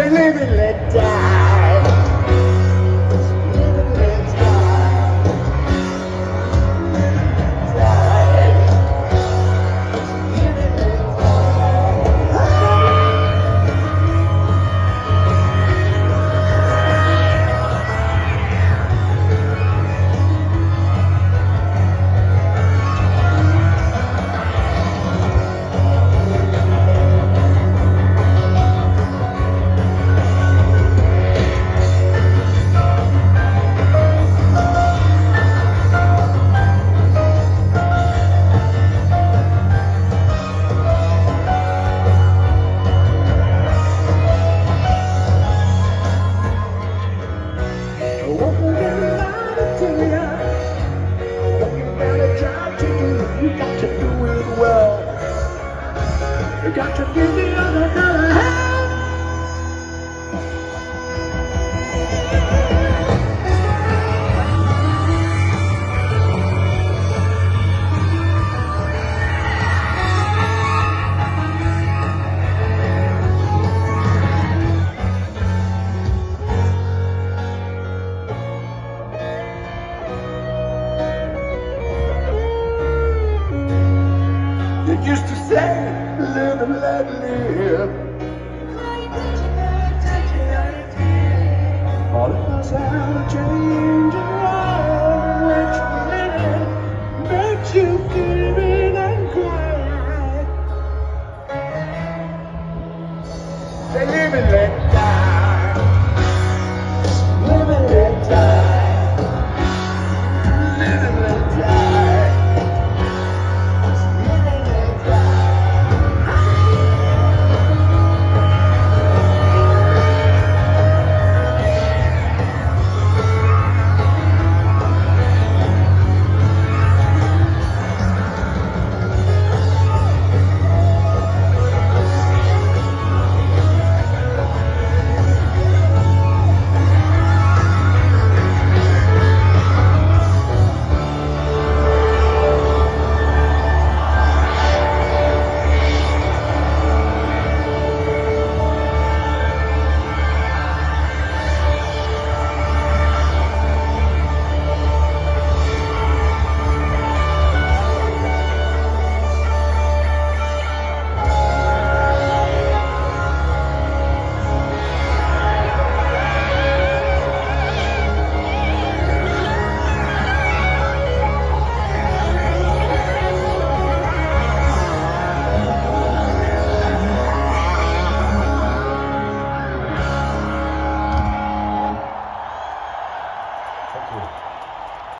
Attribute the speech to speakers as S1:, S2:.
S1: Live and let die. You got to do it well. You got to give the other girl a hand. You used to say, live and let live. All of us have changed around which minute you give in and cry. Say, live and let